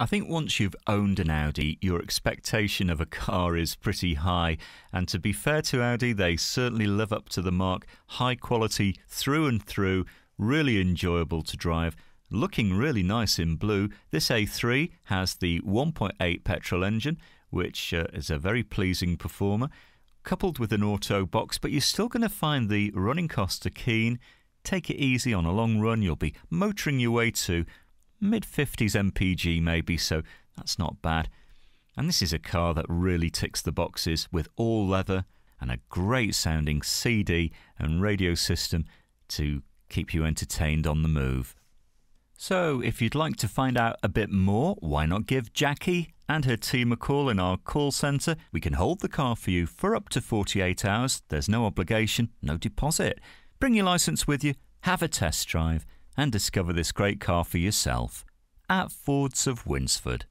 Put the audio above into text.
I think once you've owned an Audi, your expectation of a car is pretty high. And to be fair to Audi, they certainly live up to the mark. High quality through and through, really enjoyable to drive. Looking really nice in blue, this A3 has the 1.8 petrol engine, which uh, is a very pleasing performer, coupled with an auto box, but you're still going to find the running costs are keen. Take it easy on a long run, you'll be motoring your way to mid 50s MPG maybe, so that's not bad. And this is a car that really ticks the boxes with all leather and a great sounding CD and radio system to keep you entertained on the move. So, if you'd like to find out a bit more, why not give Jackie and her team a call in our call centre? We can hold the car for you for up to 48 hours. There's no obligation, no deposit. Bring your licence with you, have a test drive and discover this great car for yourself at Fords of Winsford.